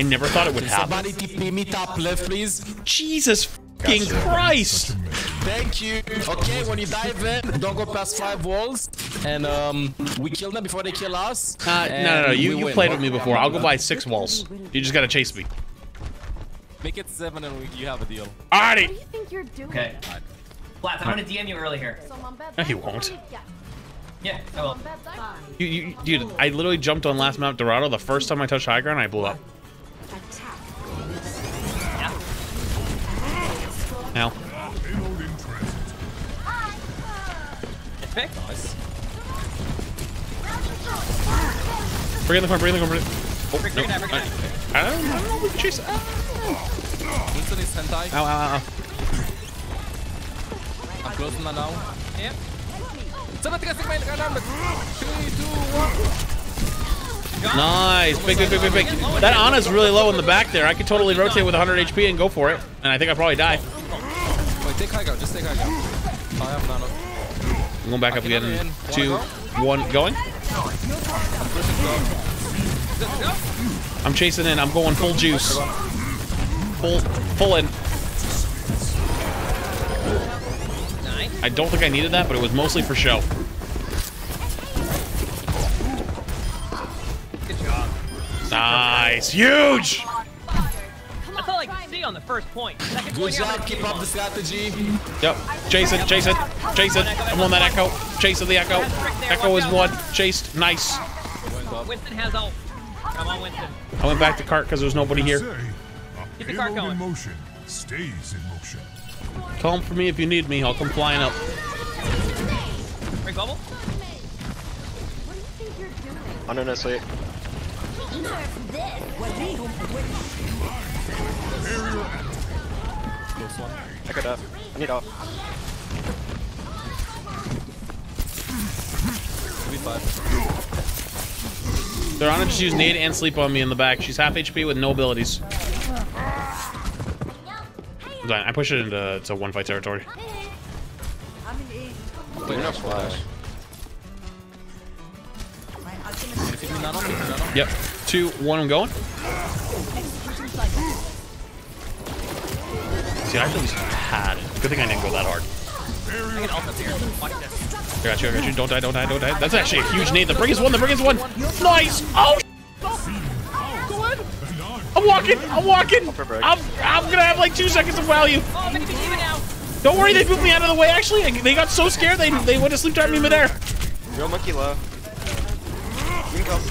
I never thought it would happen. Somebody TP me top left, please. Jesus fucking Christ! Thank you. Okay, when you dive in, don't go past five walls, and um, we kill them before they kill us. Uh, no, no, no. You, you win. played with me before. I'll go by six walls. You just gotta chase me. Make it seven, and we, you have a deal. Alrighty. What do you think you're doing? Okay. Flats, I'm gonna DM you early here. So on bed No, he won't. Yeah. Yeah, I will. On bed? You, you, dude, I literally jumped on last map Dorado. The first time I touched high ground, I blew up. Now, Okay. Nice. bring in the corner, bring in the corner. Oh, Break no. it down, break it. I, I don't, I know we can chase. Ah. Ow, Winston is hentai. ow, ow. I'm closing that now. Yep. Sabat ka sigma kanan. Three, two, one. Nice. Big, big, big, big, big. That Ana's really low in the back there. I could totally rotate with 100 HP and go for it. And I think I'd probably die. Wait, take high ground. Just take high. Oh, I have nano. I'm going back up again. in. Two, Wanna one, going. Pushing go. I'm chasing in. I'm going full juice. Full, full in. Nice. I don't think I needed that, but it was mostly for show. Nice. Huge. That's all I can see on the first point. Second Good point job. Keep up the strategy. Yep. Jason, Jason, Jason. I'm on that echo. Chase of the echo. Echo is one. Chased. Nice. on. Winston has ult. Come on, Winston. I went back to cart because there's nobody here. Say, Keep the cart in going. motion stays in motion. Call for me if you need me. I'll come flying up. Break bubble. What do you think you're doing? Under no sleep. Close one. I could up. I need off. Three, five. They're on to just use nade and sleep on me in the back. She's half HP with no abilities. Fine, I push it into to one fight territory. Wait, no flash. If you do nano, if you do nano. Yep. Two, one, I'm going. See, I really had it. Good thing I didn't go that hard. I can ult here. I got you, I got you. Don't die, don't die, don't die. That's actually a huge nade. The bring is one, the bring is one. Nice. Oh, I'm walking, I'm walking. I'm, I'm gonna have like two seconds of value. Maybe even out. Don't worry, they moved me out of the way. Actually, they got so scared they they went to sleep time me midair. Real monkey low. You can come.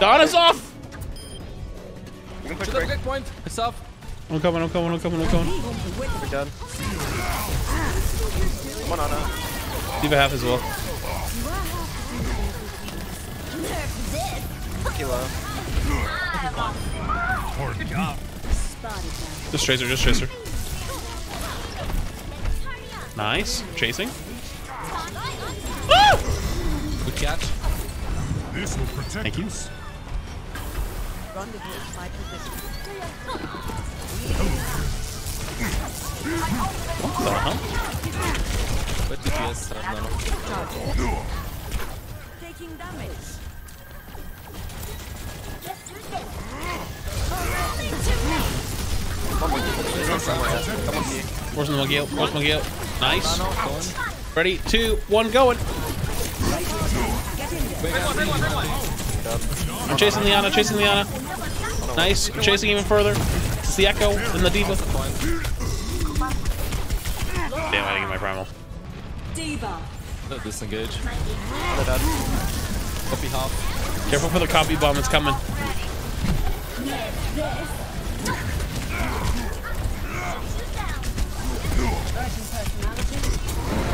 Donna's off. You push To break. break point. It's up. I'm coming, I'm coming, I'm coming, I'm coming. We're done. One on up. Leave a half as well. Monkey low. Good job. Just tracer, just tracer. Nice. Chasing. Good catch. This will protect Thank you. us. What the hell? Wait, DPS. I have nano. One monkey. One somewhere. Come on, monkey. Forcing the monkey out, force monkey out. Nice. Ready, two, one, going. One, bring one, bring. I'm chasing Liana, chasing Liana. Nice. I'm chasing even further. It's the Echo and the D.Va. Damn, I didn't get my primal. No, disengage. Under dead. Copy half. Careful for the copy bomb, it's coming.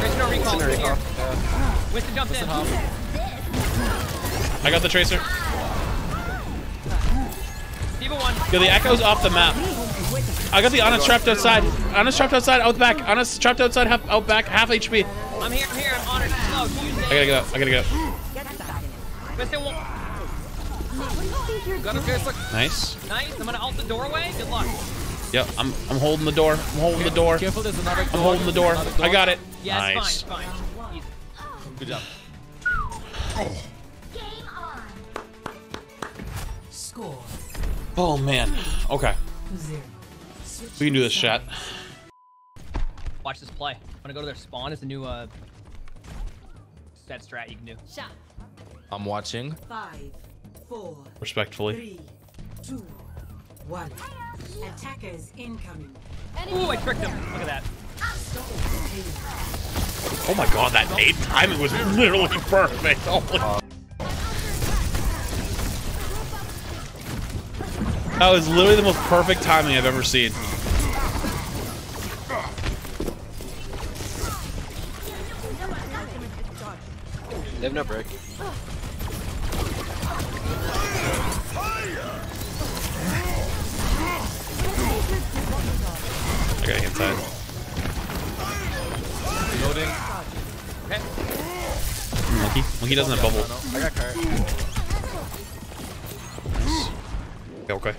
There's no recall. Under Here. recall. Yeah. Uh, Winston jumped in. Half. I got the tracer. Yo, the Echo's off the map. I got the Ana trapped outside. Ana's trapped outside, out back. Ana's trapped outside, half, out back, half HP. I'm here, I'm here. I'm honored. Slow. Use I gotta go, I gotta go. Winston one. Got a case like. Nice. Nice. I'm gonna ult the doorway. Good luck. Yep, I'm, I'm holding the door. I'm holding the door. Careful, there's another door. I'm holding the door. I got it. Yeah, nice. it's fine. It's fine. Easy. Good job. Oh man. Okay. We can do this, chat. Watch this play. I'm gonna go to their spawn. It's a new uh set strat you can do. I'm watching. Five, four, Respectfully. three, two, one. Attackers incoming. Ooh, I tricked him. Look at that. Oh my god, that nade timing was literally perfect. Holy. That was literally the most perfect timing I've ever seen. They have no break. I gotta get inside. Loading. Okay. Monkey. Monkey doesn't have bubble. I got cart. Vorbei.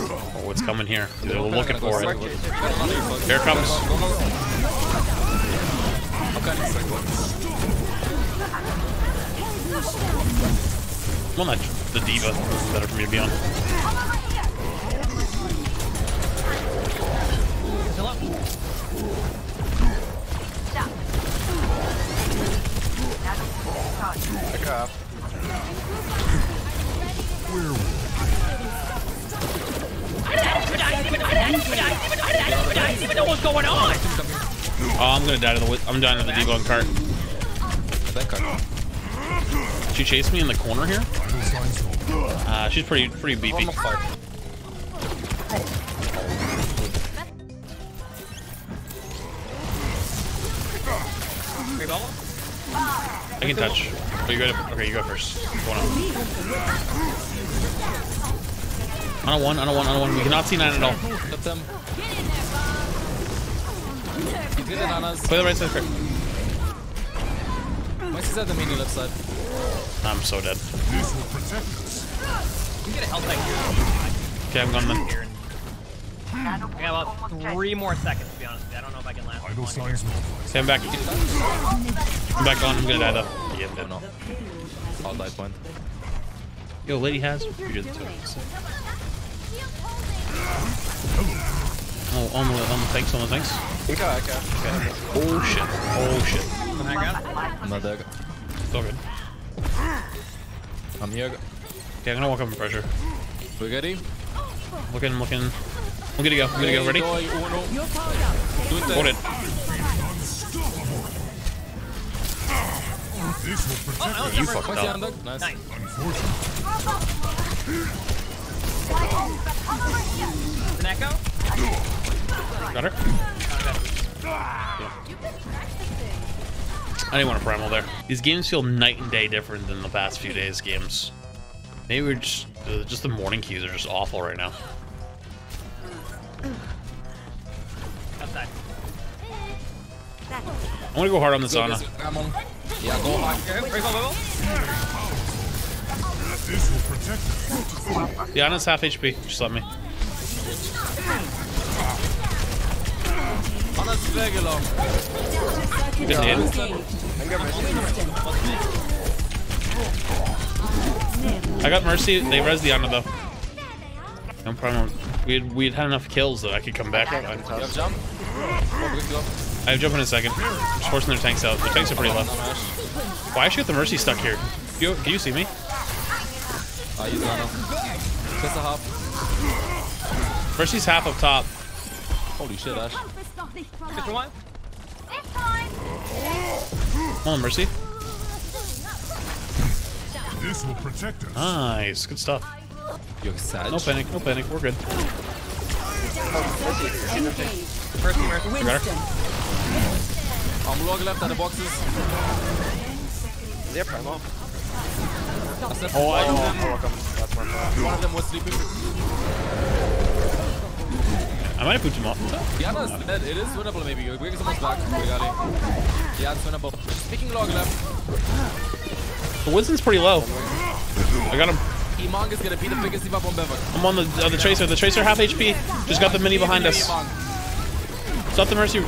Oh, what's coming here? They're looking for it. circle. Another fuck. Here it comes. Well, not the D.Va. It's better for me to be on. Up. I got off. I didn't even know what's going on. Oh, I'm gonna die to the. wi- I'm dying to the D.Va on cart. That card. She chased me in the corner here. Uh, she's pretty pretty beefy. One I can touch. Oh, you go. Okay, you go first. One on. On a one. On a one. On a one. We cannot see nine at all. Hit them. He did it on us. Play the right side. Cart. Max is at the mini left side. I'm so dead. This will protect us. You can get a health tank here. Okay, I'm gone then. Here. I got about three more seconds to be honest with you. I don't know if I can last. Vital long here. signs normalized. Okay, I'm back. I'm back on. I'm gonna die though. Yeah, I'm Oh dead. no. I'll die point. Yo, lady has. You You're the you're two. doing? Shield holding. Oh, on the on the thanks. On the thanks. Inka, Eka. Oh shit. Oh shit. Some high ground. I'm not there. It's all good. I'm here. Okay, I'm gonna walk up and pressure. We ready? Looking, looking. I'm gonna go. I'm gonna go. Ready? Doi, uno. Do it Hold it. This will protect Oh, You fucked up. Nice. Nice. An echo. Got her. I didn't want a primal there. These games feel night and day different than the past few days' games. Maybe we're just uh, just the morning queues are just awful right now. I'm gonna go hard on the on. Yeah, go hard. The Ana's half HP. Just let me. Good hit. I got Mercy. They res the Ana though. No problem. We'd we'd had enough kills that I could come back. You have jump? Oh, good go. I have jump in a second. Just forcing their tanks out. The tanks are pretty low. Why is she got the Mercy stuck here? You, can you see me? Ah, you done Just a half. Mercy's half up top. Holy shit, Ash. Kampf ist noch nicht vorbei. Just one. Come on, Mercy. This will protect us. Nice. Good stuff. You're sad. No panic. No panic. We're good. Mercy, mercy. We got her. I'm log left at the boxes. Is there primal? Oh, I, Oh, welcome. That's more fun. One of them was sleeping. I might have pooped him off. The other is dead. It is winnable maybe. Quick is almost back. Regali. Yeah, it's winnable. Speaking log left. The Winston's pretty low. I got him. Emongg is gonna be the biggest D.Va bomb ever. I'm on the uh, the tracer. The tracer half HP. Just got the mini behind us. Emongg. Stop the mercy.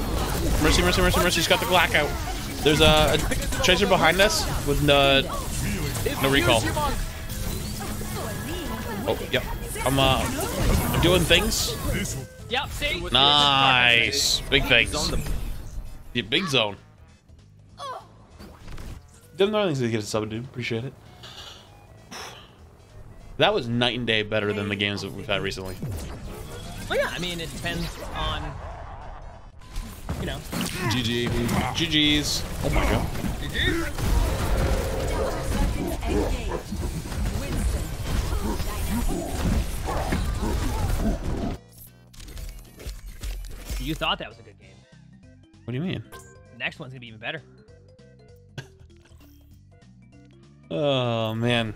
Mercy, mercy, mercy, mercy. She's got the black out. There's a, a treasure behind us with no, no recall. Oh, yep. I'm uh, I'm doing things. Yep, see? Nice. Big things. Yeah, big zone. Didn't know things to get a sub, dude. Appreciate it. That was night and day better than the games that we've had recently. Well, yeah, I mean, it depends on, you know. GG. GG's. Oh my god. You thought that was a good game. What do you mean? The next one's gonna be even better. Oh man.